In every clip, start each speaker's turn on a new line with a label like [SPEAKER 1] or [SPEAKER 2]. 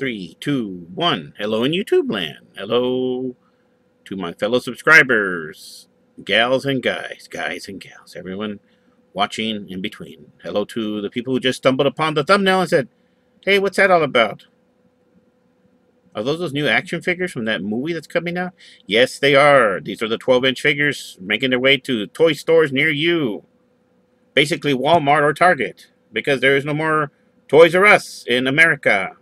[SPEAKER 1] Three, two, one. Hello in YouTube land. Hello to my fellow subscribers, gals and guys, guys and gals, everyone watching in between. Hello to the people who just stumbled upon the thumbnail and said, hey, what's that all about? Are those those new action figures from that movie that's coming out? Yes, they are. These are the 12-inch figures making their way to toy stores near you. Basically Walmart or Target, because there is no more Toys R Us in America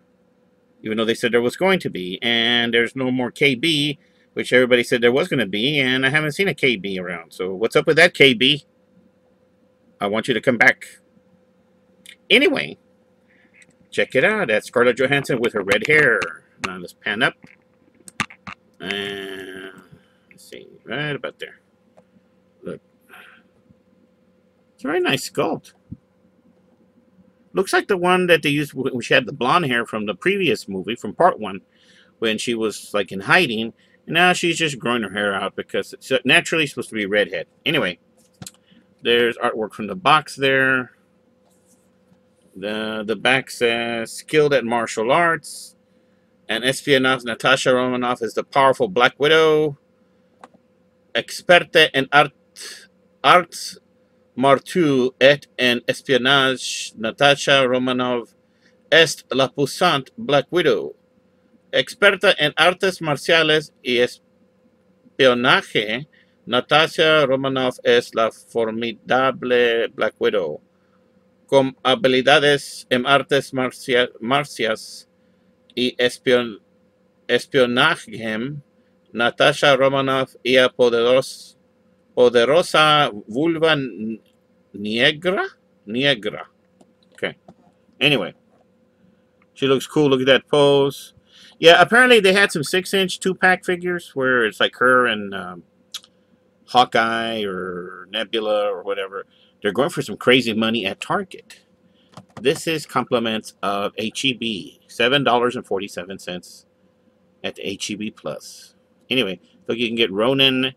[SPEAKER 1] even though they said there was going to be. And there's no more KB, which everybody said there was going to be, and I haven't seen a KB around. So what's up with that, KB? I want you to come back. Anyway, check it out. That's Scarlett Johansson with her red hair. Now let's pan up. And let's see, right about there. Look. It's a very nice sculpt. Looks like the one that they used when she had the blonde hair from the previous movie, from part one, when she was like in hiding. And now she's just growing her hair out because it's naturally supposed to be redhead. Anyway, there's artwork from the box there. The, the back says, skilled at martial arts. And espionage Natasha Romanoff is the powerful Black Widow. Experte en art, arts Martu et en espionnage Natasha Romanov est la puissante Black Widow. Experta en artes marciales y espionaje, Natasha Romanov es la formidable Black Widow. Con habilidades en artes marcias y espion, espionaje, Natasha Romanoff y poderosa poderosa vulva negra? Negra. Okay. Anyway. She looks cool. Look at that pose. Yeah, apparently they had some 6-inch 2-pack figures where it's like her and um, Hawkeye or Nebula or whatever. They're going for some crazy money at Target. This is compliments of HEB. $7.47 at the HEB Plus. Anyway, look, you can get Ronin,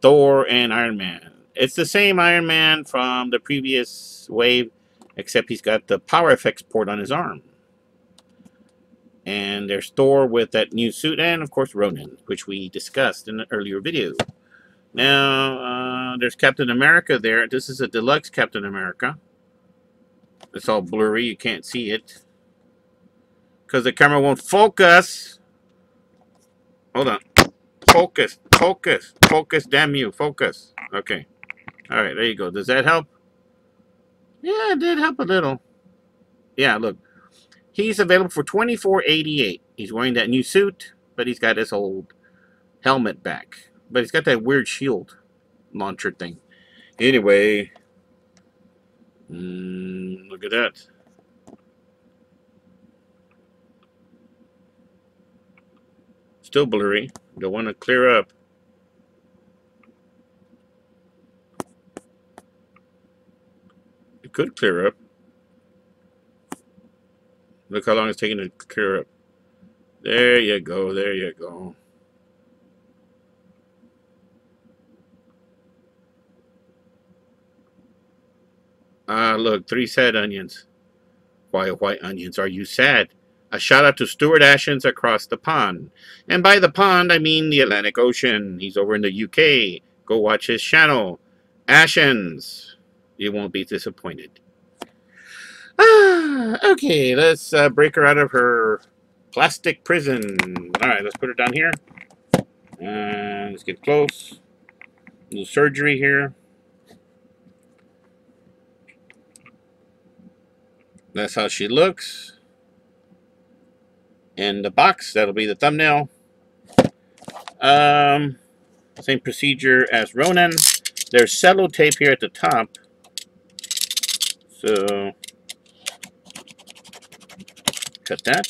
[SPEAKER 1] Thor, and Iron Man. It's the same Iron Man from the previous wave, except he's got the power effects port on his arm. And there's Thor with that new suit, and of course Ronin, which we discussed in an earlier video. Now, uh, there's Captain America there. This is a deluxe Captain America. It's all blurry, you can't see it. Because the camera won't focus. Hold on. Focus, focus, focus, damn you, focus. Okay. All right, there you go. Does that help? Yeah, it did help a little. Yeah, look. He's available for twenty four eighty eight. He's wearing that new suit, but he's got his old helmet back. But he's got that weird shield launcher thing. Anyway, mm, look at that. Still blurry. Don't want to clear up. Could clear up. Look how long it's taking to clear up. There you go, there you go. Ah, look, three sad onions. Why, white onions, are you sad? A shout out to Stuart Ashens across the pond. And by the pond, I mean the Atlantic Ocean. He's over in the UK. Go watch his channel. Ashens you won't be disappointed. Ah, okay, let's uh, break her out of her plastic prison. All right, let's put her down here. And let's get close. A little surgery here. That's how she looks. And the box, that'll be the thumbnail. Um, same procedure as Ronin. There's cello tape here at the top so cut that,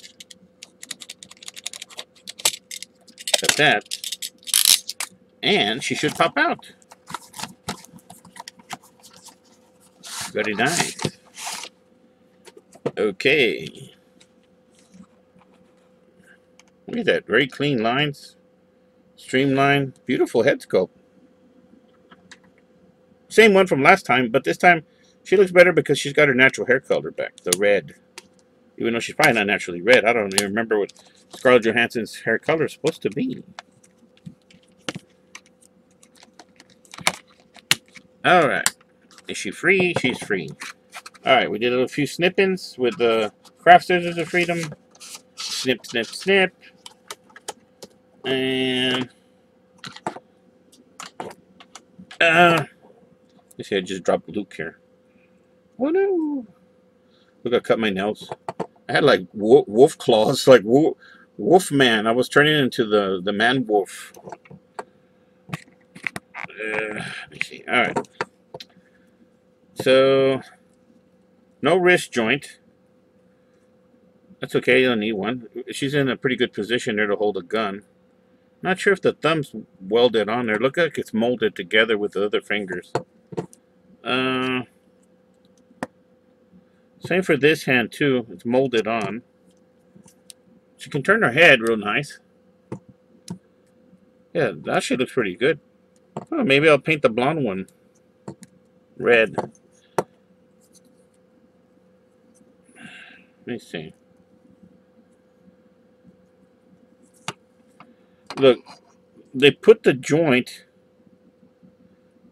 [SPEAKER 1] cut that, and she should pop out. Very nice. Okay. Look at that, very clean lines, streamlined, beautiful head sculpt. Same one from last time, but this time she looks better because she's got her natural hair color back, the red. Even though she's probably not naturally red. I don't even remember what Scarlett Johansson's hair color is supposed to be. All right. Is she free? She's free. All right, we did a few snippings with the craft scissors of freedom. Snip, snip, snip. And uh, you see, I just dropped Luke here. Oh no! Look, I cut my nails. I had like wolf claws, like wolf, wolf man. I was turning into the the man wolf. Uh, let me see. All right. So, no wrist joint. That's okay. You don't need one. She's in a pretty good position there to hold a gun. Not sure if the thumb's welded on there. Look like it's molded together with the other fingers. Uh, same for this hand too. It's molded on. She can turn her head real nice. Yeah, that shit looks pretty good. Oh, maybe I'll paint the blonde one red. Let me see. look, they put the joint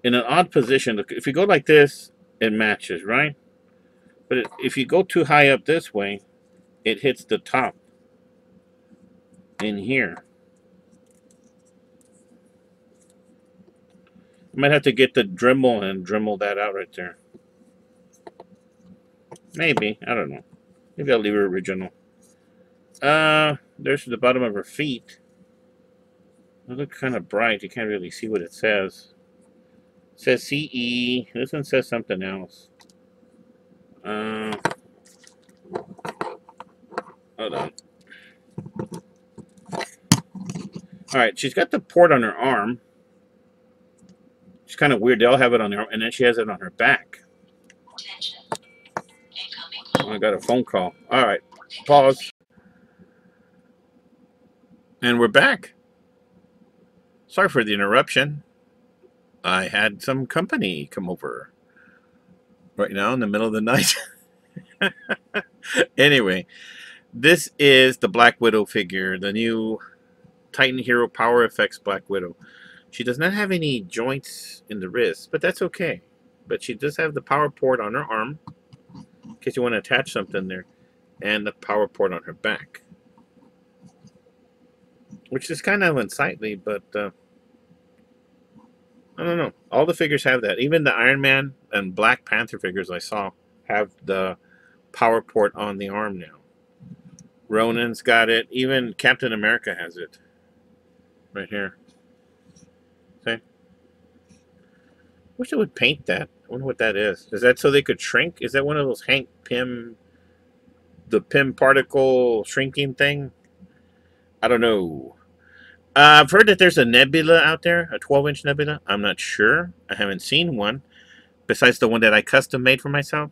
[SPEAKER 1] in an odd position. Look, if you go like this, it matches, right? But if you go too high up this way, it hits the top in here. I might have to get the Dremel and Dremel that out right there. Maybe. I don't know. Maybe I'll leave it original. Uh, there's the bottom of her feet. They look kind of bright. You can't really see what it says. It says CE. This one says something else. Uh, hold on. Alright, she's got the port on her arm. It's kind of weird. They all have it on arm, and then she has it on her back. Oh, I got a phone call. Alright, pause. And we're back. Sorry for the interruption. I had some company come over right now in the middle of the night. anyway, this is the Black Widow figure, the new Titan Hero Power Effects Black Widow. She does not have any joints in the wrist, but that's okay. But she does have the power port on her arm, in case you want to attach something there, and the power port on her back. Which is kind of unsightly, but uh, I don't know. All the figures have that. Even the Iron Man and Black Panther figures I saw have the power port on the arm now. Ronin's got it. Even Captain America has it. Right here. Okay. Wish I would paint that. I wonder what that is. Is that so they could shrink? Is that one of those Hank Pym, the Pym particle shrinking thing? I don't know. Uh, I've heard that there's a nebula out there, a 12 inch nebula. I'm not sure. I haven't seen one besides the one that I custom made for myself.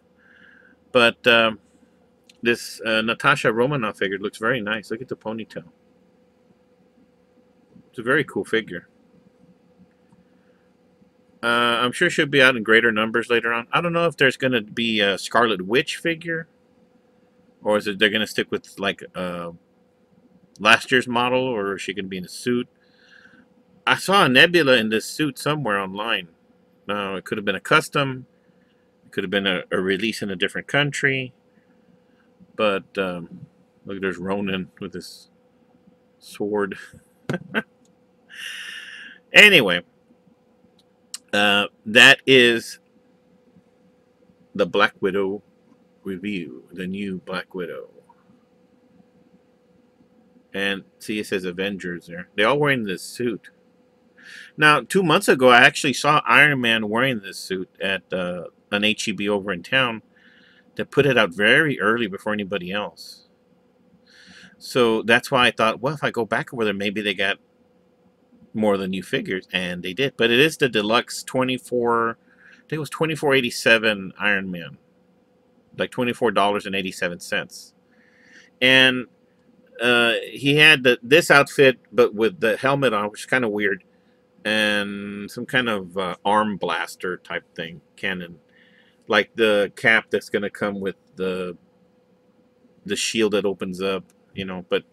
[SPEAKER 1] But um, this uh, Natasha Romanoff figure looks very nice. Look at the ponytail. It's a very cool figure. Uh, I'm sure she'll be out in greater numbers later on. I don't know if there's going to be a Scarlet Witch figure. Or is it they're going to stick with like uh, last year's model, or is she going to be in a suit? I saw a Nebula in this suit somewhere online. Now, it could have been a custom. It could have been a, a release in a different country. But, um, look, there's Ronin with his sword. anyway, uh, that is the Black Widow review, the new Black Widow. And see, it says Avengers there. They're all wearing this suit. Now, two months ago, I actually saw Iron Man wearing this suit at uh, an HEB over in town that put it out very early before anybody else. So that's why I thought, well, if I go back over there, maybe they got more of the new figures, and they did. But it is the deluxe 24, I think it was 24.87 Iron Man, like $24.87. And uh, he had the, this outfit, but with the helmet on, which is kind of weird, and some kind of uh, arm blaster type thing, cannon, like the cap that's going to come with the the shield that opens up, you know. But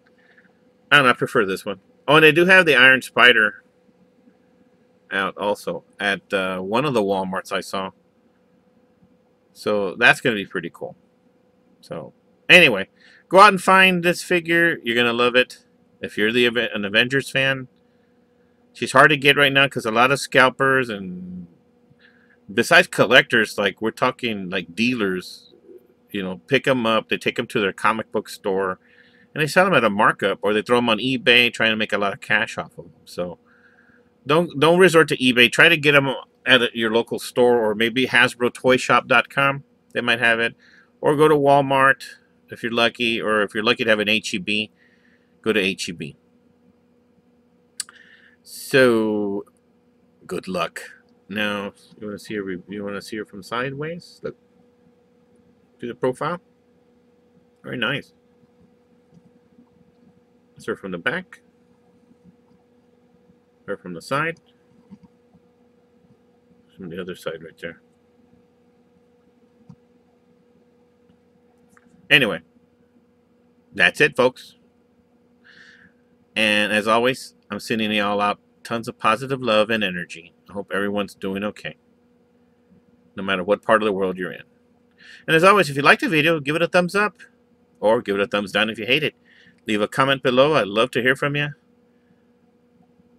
[SPEAKER 1] I don't know. I prefer this one. Oh, and they do have the Iron Spider out also at uh, one of the WalMarts I saw. So that's going to be pretty cool. So anyway, go out and find this figure. You're going to love it. If you're the an Avengers fan, she's hard to get right now because a lot of scalpers and besides collectors, like we're talking like dealers, you know, pick them up. They take them to their comic book store and they sell them at a markup or they throw them on eBay trying to make a lot of cash off of them. So don't don't resort to eBay. Try to get them at your local store or maybe HasbroToyShop.com. They might have it. Or go to Walmart if you're lucky, or if you're lucky to have an HEB, go to HEB. So, good luck. Now, you want to see her? You want to see her from sideways? Look, do the profile. Very nice. Her from the back. Her from the side. From the other side right there. Anyway, that's it, folks. And as always, I'm sending y'all out tons of positive love and energy. I hope everyone's doing okay, no matter what part of the world you're in. And as always, if you liked the video, give it a thumbs up or give it a thumbs down if you hate it. Leave a comment below. I'd love to hear from you.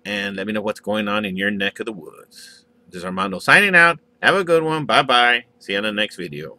[SPEAKER 1] And let me know what's going on in your neck of the woods. This is Armando signing out. Have a good one. Bye-bye. See you on the next video.